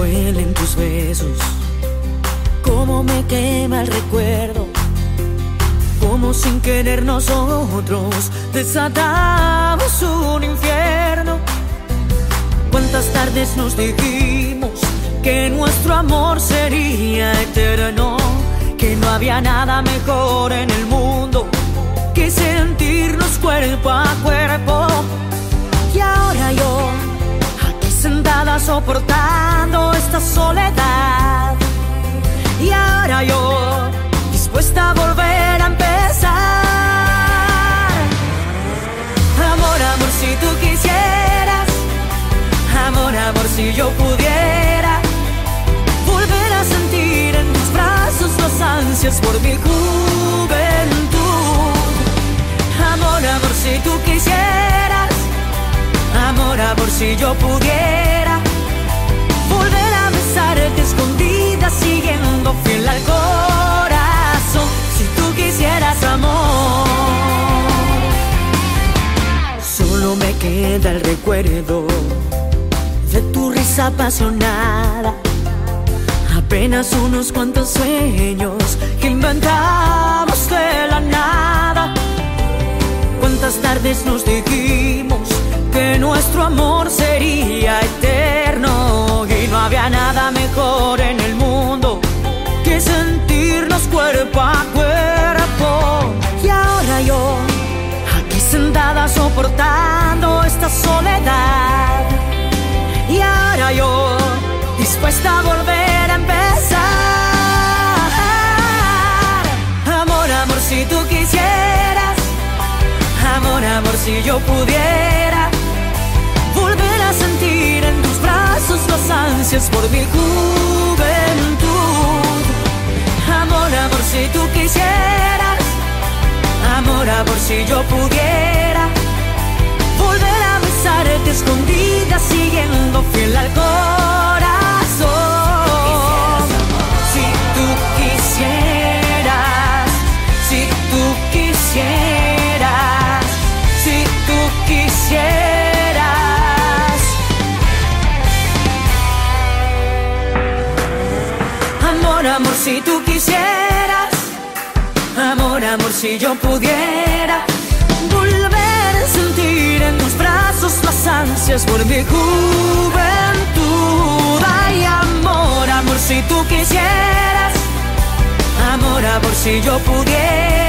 tantos besos, cómo me quema el recuerdo, como sin querer nosotros desatamos un infierno. Cuántas tardes nos dijimos que nuestro amor sería eterno, que no había nada mejor en el mundo que sentirnos cuerpo a cuerpo. Yo pudiera. Volver a sentir en tus brazos las ansias por mi juventud. Amor, amor, si tú quisieras. Amor, amor, si yo pudiera. Volver a besarte escondida, siguiendo fiel al corazón. Si tú quisieras amor. Solo me queda el recuerdo de tu risa apasionada. Apenas unos cuantos sueños que inventamos de la nada. Cuántas tardes nos dijimos que nuestro amor sería dispuesta a volver a empezar. Amor, amor, si tú quisieras. Amor, amor, si yo pudiera. Volver a sentir en tus brazos las ansias por mi juventud. Amor, amor, si tú Amor, amor, si tú quisieras. Amor, amor, si yo pudiera volver a sentir en tus brazos las ansias por mi juventud. Ay, amor, amor, si tú quisieras. Amor, amor, si yo pudiera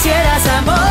quisieras amor.